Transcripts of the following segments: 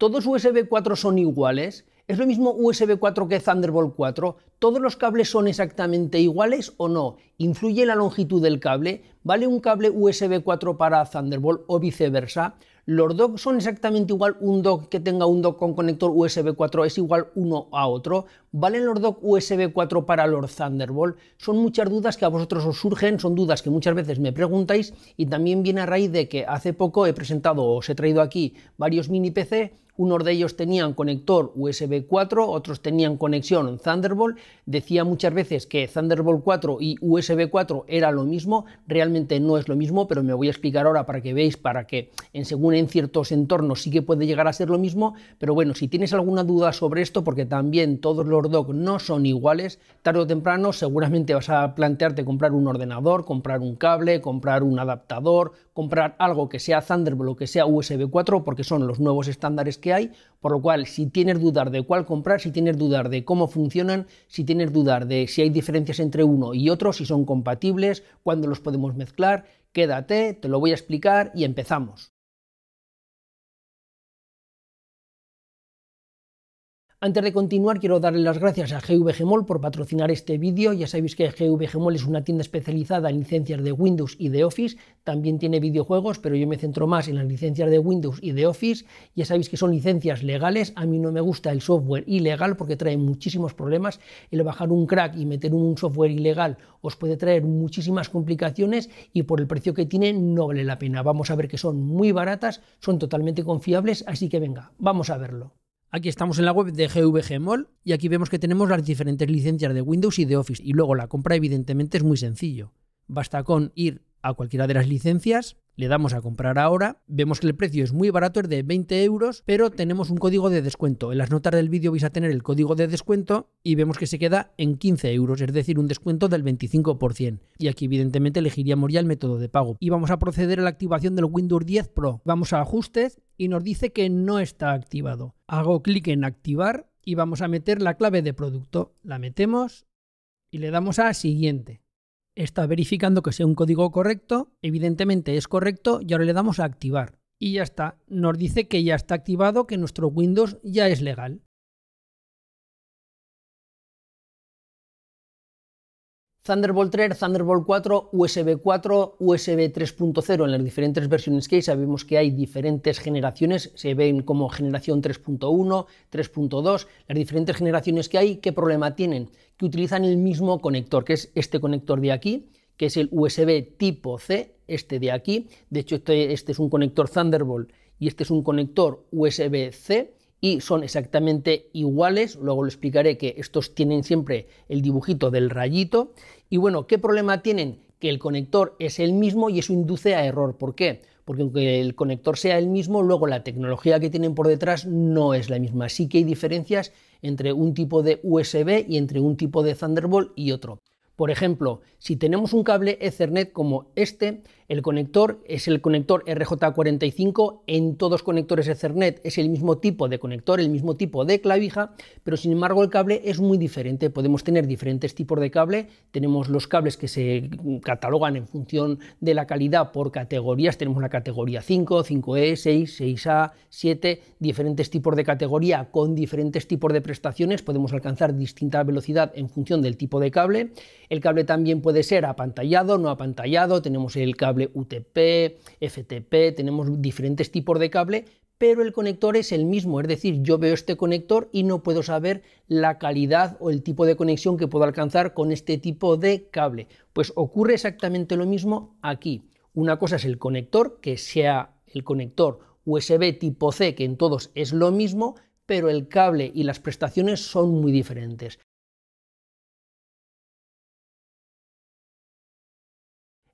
¿Todos USB 4 son iguales? ¿Es lo mismo USB 4 que Thunderbolt 4? ¿Todos los cables son exactamente iguales o no? ¿Influye la longitud del cable? ¿Vale un cable USB 4 para Thunderbolt o viceversa? ¿Los docks son exactamente igual? ¿Un dock que tenga un dock con conector USB 4 es igual uno a otro? ¿Valen los docks USB 4 para los Thunderbolt? Son muchas dudas que a vosotros os surgen, son dudas que muchas veces me preguntáis y también viene a raíz de que hace poco he presentado os he traído aquí varios mini PC unos de ellos tenían conector USB 4, otros tenían conexión Thunderbolt. Decía muchas veces que Thunderbolt 4 y USB 4 era lo mismo, realmente no es lo mismo, pero me voy a explicar ahora para que veáis, para que en según en ciertos entornos sí que puede llegar a ser lo mismo, pero bueno, si tienes alguna duda sobre esto, porque también todos los no son iguales, tarde o temprano seguramente vas a plantearte comprar un ordenador, comprar un cable, comprar un adaptador, comprar algo que sea Thunderbolt o que sea USB 4, porque son los nuevos estándares que hay, por lo cual si tienes dudas de cuál comprar, si tienes dudas de cómo funcionan, si tienes dudas de si hay diferencias entre uno y otro, si son compatibles, cuándo los podemos mezclar, quédate, te lo voy a explicar y empezamos. Antes de continuar, quiero darle las gracias a GVGMOL por patrocinar este vídeo. Ya sabéis que GVGMOL es una tienda especializada en licencias de Windows y de Office. También tiene videojuegos, pero yo me centro más en las licencias de Windows y de Office. Ya sabéis que son licencias legales. A mí no me gusta el software ilegal porque trae muchísimos problemas. El bajar un crack y meter un software ilegal os puede traer muchísimas complicaciones y por el precio que tiene no vale la pena. Vamos a ver que son muy baratas, son totalmente confiables, así que venga, vamos a verlo. Aquí estamos en la web de GVGMOL y aquí vemos que tenemos las diferentes licencias de Windows y de Office. Y luego la compra evidentemente es muy sencillo. Basta con ir a cualquiera de las licencias, le damos a comprar ahora, vemos que el precio es muy barato, es de 20 euros, pero tenemos un código de descuento. En las notas del vídeo vais a tener el código de descuento y vemos que se queda en 15 euros, es decir, un descuento del 25%. Y aquí evidentemente elegiríamos ya el método de pago. Y vamos a proceder a la activación del Windows 10 Pro. Vamos a ajustes y nos dice que no está activado. Hago clic en activar y vamos a meter la clave de producto. La metemos y le damos a siguiente está verificando que sea un código correcto, evidentemente es correcto y ahora le damos a activar. Y ya está, nos dice que ya está activado, que nuestro Windows ya es legal. Thunderbolt 3, Thunderbolt 4, USB 4, USB 3.0 en las diferentes versiones que hay. Sabemos que hay diferentes generaciones, se ven como generación 3.1, 3.2, las diferentes generaciones que hay, ¿qué problema tienen? Que utilizan el mismo conector, que es este conector de aquí, que es el USB tipo C, este de aquí. De hecho, este, este es un conector Thunderbolt y este es un conector USB-C y son exactamente iguales, luego lo explicaré que estos tienen siempre el dibujito del rayito y bueno, ¿qué problema tienen? Que el conector es el mismo y eso induce a error, ¿por qué? Porque aunque el conector sea el mismo, luego la tecnología que tienen por detrás no es la misma, sí que hay diferencias entre un tipo de USB y entre un tipo de Thunderbolt y otro. Por ejemplo, si tenemos un cable Ethernet como este, el conector es el conector RJ45, en todos conectores Ethernet es el mismo tipo de conector, el mismo tipo de clavija, pero sin embargo el cable es muy diferente. Podemos tener diferentes tipos de cable, tenemos los cables que se catalogan en función de la calidad por categorías, tenemos la categoría 5, 5E, 6, 6A, 7, diferentes tipos de categoría con diferentes tipos de prestaciones, podemos alcanzar distinta velocidad en función del tipo de cable. El cable también puede ser apantallado, no apantallado, tenemos el cable UTP, FTP, tenemos diferentes tipos de cable, pero el conector es el mismo, es decir, yo veo este conector y no puedo saber la calidad o el tipo de conexión que puedo alcanzar con este tipo de cable. Pues ocurre exactamente lo mismo aquí. Una cosa es el conector, que sea el conector USB tipo C, que en todos es lo mismo, pero el cable y las prestaciones son muy diferentes.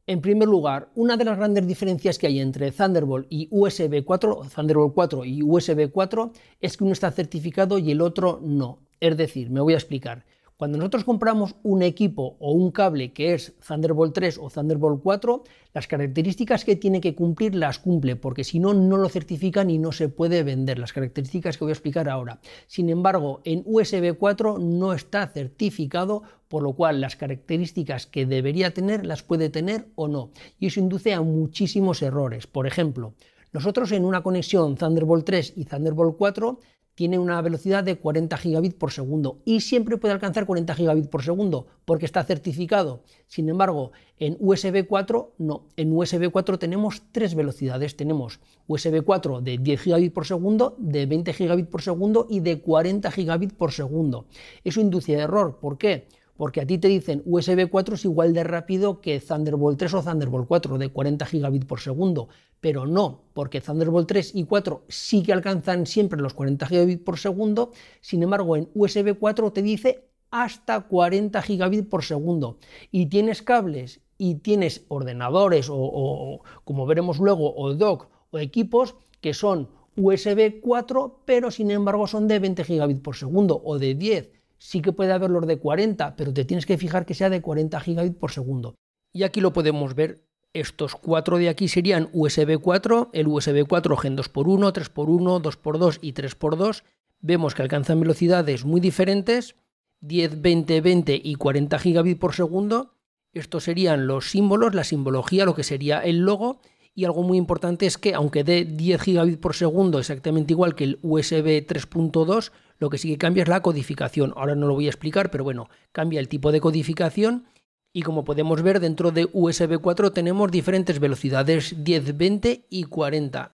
En primer lugar, una de las grandes diferencias que hay entre Thunderbolt y USB 4, Thunderbolt 4 y USB 4 es que uno está certificado y el otro no. Es decir, me voy a explicar. Cuando nosotros compramos un equipo o un cable que es Thunderbolt 3 o Thunderbolt 4, las características que tiene que cumplir las cumple, porque si no, no lo certifican y no se puede vender. Las características que voy a explicar ahora. Sin embargo, en USB 4 no está certificado, por lo cual las características que debería tener las puede tener o no. Y eso induce a muchísimos errores. Por ejemplo, Nosotros en una conexión Thunderbolt 3 y Thunderbolt 4 tiene una velocidad de 40 gigabits por segundo y siempre puede alcanzar 40 gigabits por segundo porque está certificado. Sin embargo, en USB 4 no. En USB 4 tenemos tres velocidades. Tenemos USB 4 de 10 gigabits por segundo, de 20 gigabits por segundo y de 40 gigabits por segundo. Eso induce error. ¿Por qué? Porque a ti te dicen USB 4 es igual de rápido que Thunderbolt 3 o Thunderbolt 4 de 40 gigabits por segundo, pero no, porque Thunderbolt 3 y 4 sí que alcanzan siempre los 40 gigabits por segundo, sin embargo en USB 4 te dice hasta 40 gigabits por segundo. Y tienes cables y tienes ordenadores o, como veremos luego o dock o equipos que son USB 4 pero sin embargo son de 20 gigabits por segundo o de 10 sí que puede haber los de 40, pero te tienes que fijar que sea de 40 gigabits por segundo. Y aquí lo podemos ver. Estos cuatro de aquí serían USB 4, el USB 4 Gen 2x1, 3x1, 2x2 y 3x2. Vemos que alcanzan velocidades muy diferentes, 10, 20, 20 y 40 gigabits por segundo. Estos serían los símbolos, la simbología, lo que sería el logo. Y algo muy importante es que aunque dé 10 gigabits por segundo exactamente igual que el USB 3.2, lo que sí que cambia es la codificación. Ahora no lo voy a explicar, pero bueno, cambia el tipo de codificación y como podemos ver dentro de USB 4 tenemos diferentes velocidades 10, 20 y 40.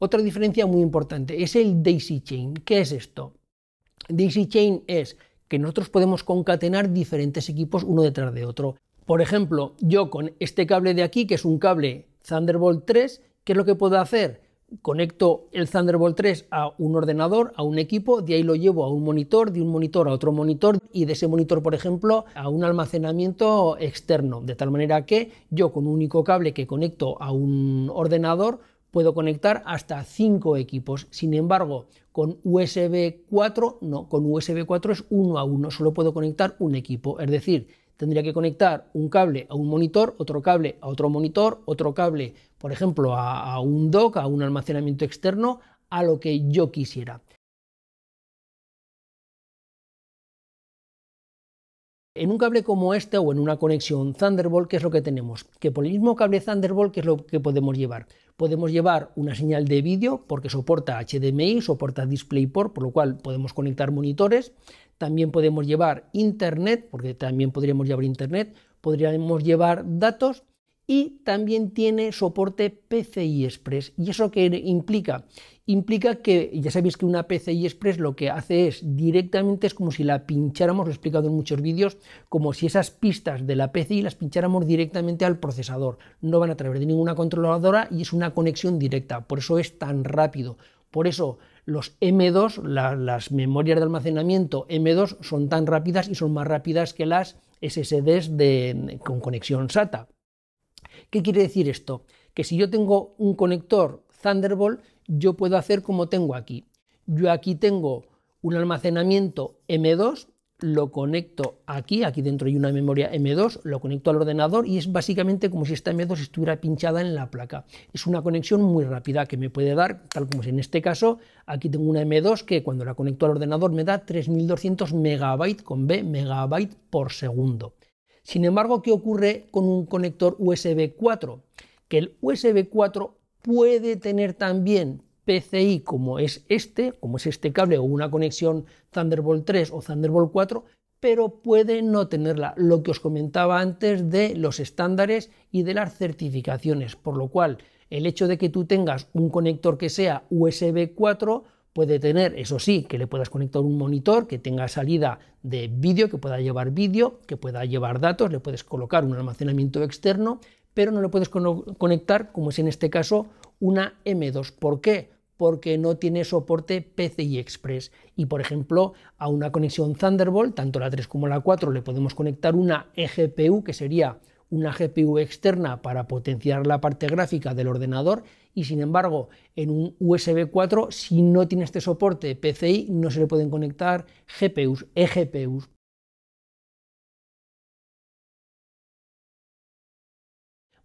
Otra diferencia muy importante es el Daisy Chain. ¿Qué es esto? Daisy Chain es que nosotros podemos concatenar diferentes equipos uno detrás de otro. Por ejemplo, yo con este cable de aquí, que es un cable Thunderbolt 3, ¿Qué es lo que puedo hacer? Conecto el Thunderbolt 3 a un ordenador, a un equipo, de ahí lo llevo a un monitor, de un monitor a otro monitor y de ese monitor, por ejemplo, a un almacenamiento externo, de tal manera que yo con un único cable que conecto a un ordenador puedo conectar hasta 5 equipos. Sin embargo, con USB 4 no, con USB 4 es uno a uno, solo puedo conectar un equipo, es decir, tendría que conectar un cable a un monitor, otro cable a otro monitor, otro cable, por ejemplo, a, un dock, a un almacenamiento externo, a lo que yo quisiera. En un cable como este o en una conexión Thunderbolt, ¿qué es lo que tenemos? Que por el mismo cable Thunderbolt, ¿qué es lo que podemos llevar? Podemos llevar una señal de vídeo porque soporta HDMI, soporta DisplayPort, por lo cual podemos conectar monitores. También podemos llevar internet, porque también podríamos llevar internet, podríamos llevar datos y también tiene soporte PCI Express. ¿Y eso qué implica? Implica que, ya sabéis que una PCI Express lo que hace es directamente, es como si la pincháramos, lo he explicado en muchos vídeos, como si esas pistas de la PCI las pincháramos directamente al procesador. No van a través de ninguna controladora y es una conexión directa, por eso es tan rápido. Por eso los M2, las memorias de almacenamiento M2 son tan rápidas y son más rápidas que las SSDs con conexión SATA. ¿Qué quiere decir esto? Que si yo tengo un conector Thunderbolt, yo puedo hacer como tengo aquí. Yo aquí tengo un almacenamiento M2 lo conecto aquí, aquí dentro hay una memoria M2, lo conecto al ordenador y es básicamente como si esta M2 estuviera pinchada en la placa. Es una conexión muy rápida que me puede dar, tal como es en este caso, aquí tengo una M2 que cuando la conecto al ordenador me da 3200 megabytes con B megabyte por segundo. Sin embargo, ¿qué ocurre con un conector USB 4? Que el USB 4 puede tener también PCI como es este, como es este cable o una conexión Thunderbolt 3 o Thunderbolt 4, pero puede no tenerla, lo que os comentaba antes de los estándares y de las certificaciones, por lo cual el hecho de que tú tengas un conector que sea USB 4 puede tener, eso sí, que le puedas conectar un monitor que tenga salida de vídeo, que pueda llevar vídeo, que pueda llevar datos, le puedes colocar un almacenamiento externo, pero no le puedes conectar, como es en este caso, una M2. ¿Por qué? Porque no tiene soporte PCI Express. Y por ejemplo, a una conexión Thunderbolt, tanto la 3 como la 4, le podemos conectar una eGPU, que sería una GPU externa para potenciar la parte gráfica del ordenador y sin embargo en un USB 4 si no tiene este soporte PCI no se le pueden conectar GPUs, eGPUs.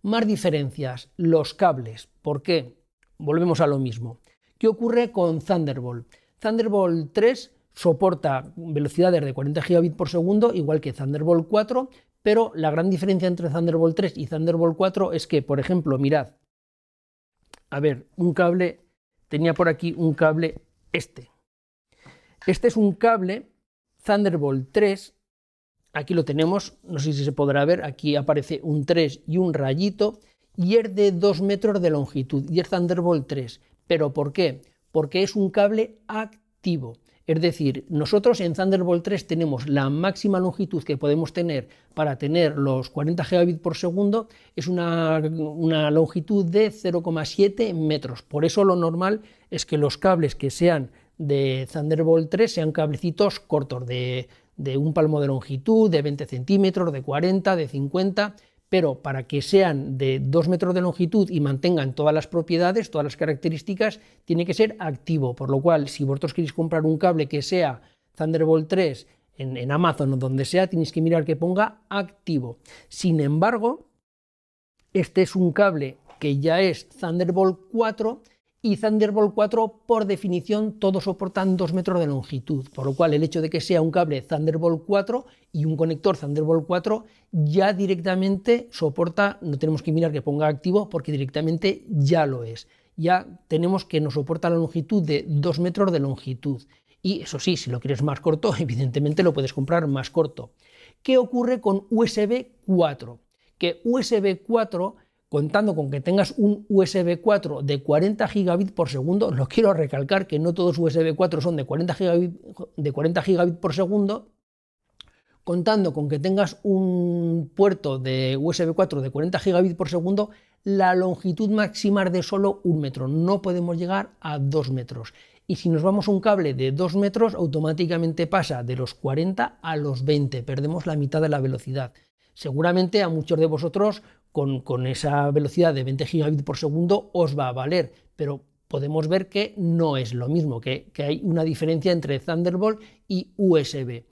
Más diferencias, los cables. ¿Por qué? Volvemos a lo mismo. ¿Qué ocurre con Thunderbolt? Thunderbolt 3 soporta velocidades de 40 gigabits por segundo, igual que Thunderbolt 4, pero la gran diferencia entre Thunderbolt 3 y Thunderbolt 4 es que, por ejemplo, mirad, a ver, un cable, tenía por aquí un cable este. Este es un cable Thunderbolt 3, aquí lo tenemos, no sé si se podrá ver, aquí aparece un 3 y un rayito, y es de 2 metros de longitud, y es Thunderbolt 3. ¿Pero por qué? Porque es un cable activo. Es decir, nosotros en Thunderbolt 3 tenemos la máxima longitud que podemos tener para tener los 40 gigabits por segundo, es una, una longitud de 0,7 metros. Por eso lo normal es que los cables que sean de Thunderbolt 3 sean cablecitos cortos, de, de un palmo de longitud, de 20 centímetros, de 40, de 50 pero para que sean de 2 metros de longitud y mantengan todas las propiedades, todas las características, tiene que ser activo, por lo cual si vosotros queréis comprar un cable que sea Thunderbolt 3 en, en Amazon o donde sea, tenéis que mirar que ponga activo. Sin embargo, este es un cable que ya es Thunderbolt 4 y Thunderbolt 4 por definición todos soportan 2 metros de longitud, por lo cual el hecho de que sea un cable Thunderbolt 4 y un conector Thunderbolt 4 ya directamente soporta, no tenemos que mirar que ponga activo porque directamente ya lo es. Ya tenemos que nos soporta la longitud de 2 metros de longitud. Y eso sí, si lo quieres más corto, evidentemente lo puedes comprar más corto. ¿Qué ocurre con USB 4? Que USB 4 contando con que tengas un USB 4 de 40 gigabits por segundo, lo quiero recalcar que no todos USB 4 son de 40 gigabits, de 40 gigabits por segundo, contando con que tengas un puerto de USB 4 de 40 gigabits por segundo, la longitud máxima es de solo un metro, no podemos llegar a 2 metros. Y si nos vamos a un cable de 2 metros, automáticamente pasa de los 40 a los 20, perdemos la mitad de la velocidad. Seguramente a muchos de vosotros con, esa velocidad de 20 gigabits por segundo os va a valer, pero podemos ver que no es lo mismo, que, hay una diferencia entre Thunderbolt y USB.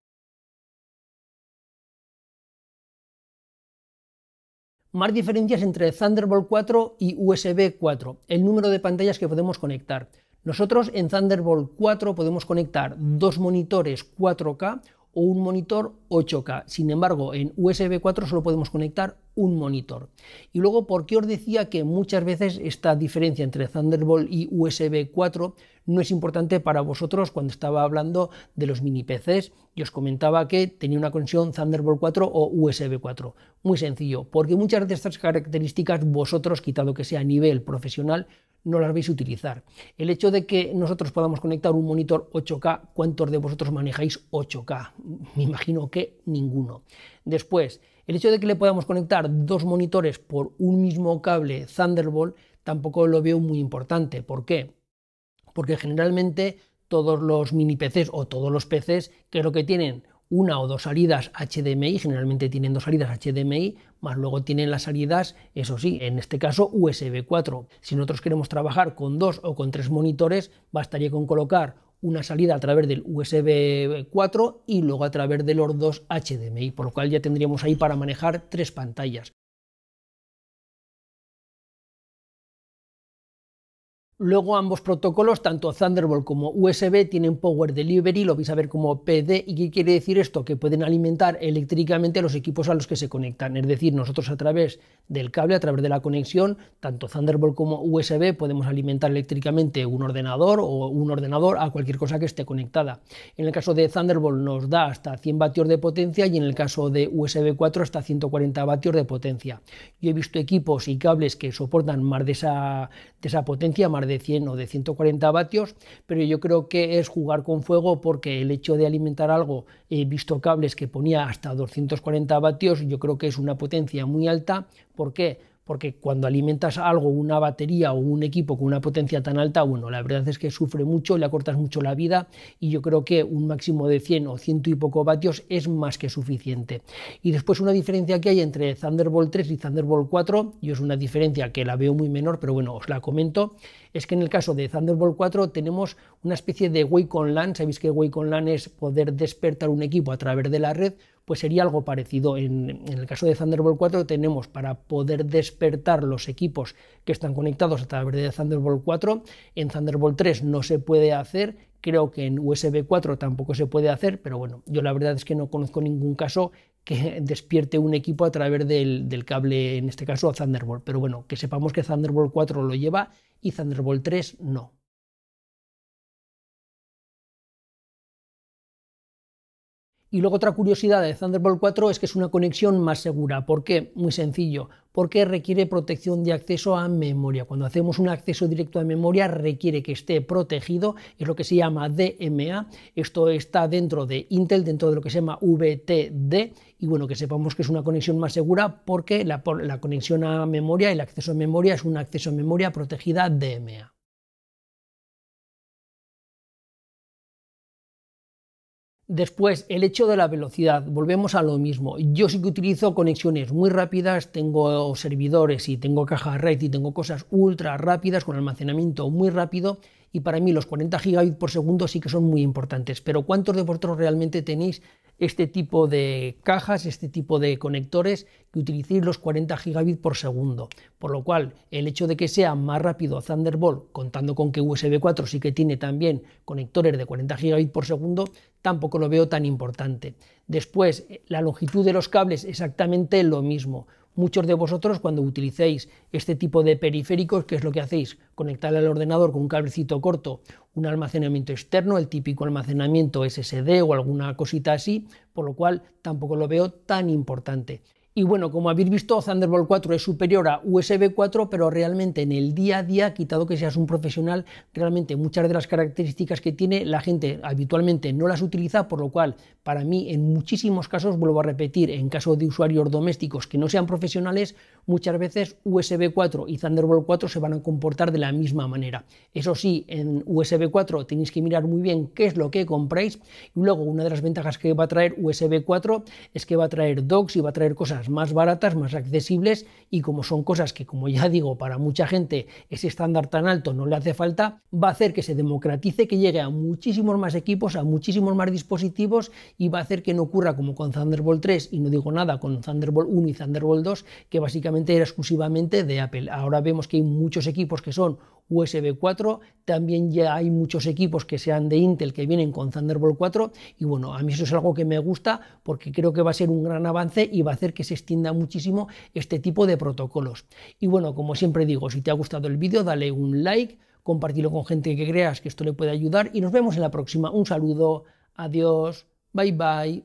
Más diferencias entre Thunderbolt 4 y USB 4, el número de pantallas que podemos conectar. Nosotros en Thunderbolt 4 podemos conectar dos monitores 4K o un monitor 8K. Sin embargo, en USB 4 solo podemos conectar un monitor. Y luego, ¿por qué os decía que muchas veces esta diferencia entre Thunderbolt y USB 4 no es importante para vosotros cuando estaba hablando de los mini PCs y os comentaba que tenía una conexión Thunderbolt 4 o USB 4? Muy sencillo, porque muchas de estas características vosotros, quitado que sea a nivel profesional, no las vais a utilizar. El hecho de que nosotros podamos conectar un monitor 8K, ¿cuántos de vosotros manejáis 8K? Me imagino que ninguno. Después, el hecho de que le podamos conectar dos monitores por un mismo cable Thunderbolt tampoco lo veo muy importante. ¿Por qué? Porque generalmente todos los mini PCs o todos los PCs creo que tienen una o dos salidas HDMI, generalmente tienen dos salidas HDMI, más luego tienen las salidas, eso sí, en este caso USB 4. Si nosotros queremos trabajar con dos o con tres monitores, bastaría con colocar una salida a través del USB 4 y luego a través de los dos HDMI, por lo cual ya tendríamos ahí para manejar tres pantallas. Luego ambos protocolos, tanto Thunderbolt como USB, tienen Power Delivery, lo vais a ver como PD. ¿Y qué quiere decir esto? Que pueden alimentar eléctricamente los equipos a los que se conectan. Es decir, nosotros a través del cable, a través de la conexión, tanto Thunderbolt como USB, podemos alimentar eléctricamente un ordenador o un ordenador a cualquier cosa que esté conectada. En el caso de Thunderbolt nos da hasta 100 vatios de potencia y en el caso de USB 4 hasta 140 vatios de potencia. Yo he visto equipos y cables que soportan más de esa, de esa potencia, más de de 100 o de 140 vatios, pero yo creo que es jugar con fuego porque el hecho de alimentar algo, he visto cables que ponía hasta 240 vatios, yo creo que es una potencia muy alta. ¿Por qué? porque cuando alimentas algo, una batería o un equipo con una potencia tan alta, bueno, la verdad es que sufre mucho, le acortas mucho la vida y yo creo que un máximo de 100 o 100 y poco vatios es más que suficiente. Y después una diferencia que hay entre Thunderbolt 3 y Thunderbolt 4, y es una diferencia que la veo muy menor, pero bueno, os la comento, es que en el caso de Thunderbolt 4 tenemos una especie de Wake on LAN, sabéis que Wake on LAN es poder despertar un equipo a través de la red, pues sería algo parecido. En, el caso de Thunderbolt 4 tenemos para poder despertar los equipos que están conectados a través de Thunderbolt 4. En Thunderbolt 3 no se puede hacer, creo que en USB 4 tampoco se puede hacer, pero bueno, yo la verdad es que no conozco ningún caso que despierte un equipo a través del, cable, en este caso Thunderbolt. Pero bueno, que sepamos que Thunderbolt 4 lo lleva y Thunderbolt 3 no. Y luego otra curiosidad de Thunderbolt 4 es que es una conexión más segura. ¿Por qué? Muy sencillo. Porque requiere protección de acceso a memoria. Cuando hacemos un acceso directo a memoria requiere que esté protegido. Es lo que se llama DMA. Esto está dentro de Intel, dentro de lo que se llama VTD. Y bueno, que sepamos que es una conexión más segura porque la, conexión a memoria, el acceso a memoria es un acceso a memoria protegida DMA. Después, el hecho de la velocidad, volvemos a lo mismo. Yo sí que utilizo conexiones muy rápidas, tengo servidores y tengo caja RAID y tengo cosas ultra rápidas con almacenamiento muy rápido y para mí los 40 gigabits por segundo sí que son muy importantes. Pero ¿cuántos de vosotros realmente tenéis este tipo de cajas, este tipo de conectores que utilicéis los 40 gigabits por segundo. Por lo cual, el hecho de que sea más rápido Thunderbolt, contando con que USB 4 sí que tiene también conectores de 40 gigabits por segundo, tampoco lo veo tan importante. Después, la longitud de los cables exactamente lo mismo. Muchos de vosotros cuando utilicéis este tipo de periféricos, ¿qué es lo que hacéis? Conectar al ordenador con un cablecito corto, un almacenamiento externo, el típico almacenamiento SSD o alguna cosita así, por lo cual tampoco lo veo tan importante. Y bueno, como habéis visto, Thunderbolt 4 es superior a USB 4, pero realmente en el día a día, quitado que seas un profesional, realmente muchas de las características que tiene la gente habitualmente no las utiliza, por lo cual para mí en muchísimos casos, vuelvo a repetir, en caso de usuarios domésticos que no sean profesionales, muchas veces USB 4 y Thunderbolt 4 se van a comportar de la misma manera. Eso sí, en USB 4 tenéis que mirar muy bien qué es lo que compráis. Y luego una de las ventajas que va a traer USB 4 es que va a traer docks y va a traer cosas más baratas, más accesibles. Y como son cosas que, como ya digo, para mucha gente ese estándar tan alto no le hace falta, va a hacer que se democratice, que llegue a muchísimos más equipos, a muchísimos más dispositivos. Y va a hacer que no ocurra como con Thunderbolt 3 y no digo nada con Thunderbolt 1 y Thunderbolt 2, que básicamente era exclusivamente de Apple. Ahora vemos que hay muchos equipos que son USB 4, también ya hay muchos equipos que sean de Intel que vienen con Thunderbolt 4 y bueno, a mí eso es algo que me gusta porque creo que va a ser un gran avance y va a hacer que se extienda muchísimo este tipo de protocolos. Y bueno, como siempre digo, si te ha gustado el vídeo, dale un like, compartilo con gente que creas que esto le puede ayudar y nos vemos en la próxima. Un saludo, adiós, bye bye.